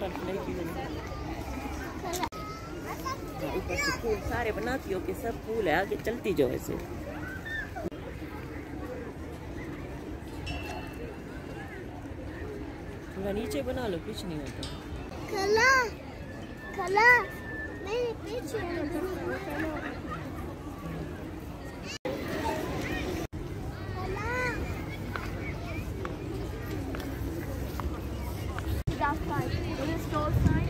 Butterfly की ऊपर से फूल सारे बनाती हो कि सब फूल है आगे चलती जाओ ऐसे। थोड़ा नीचे बना लो कुछ नहीं होता। खला, खला, नहीं outside. There's a stall sign.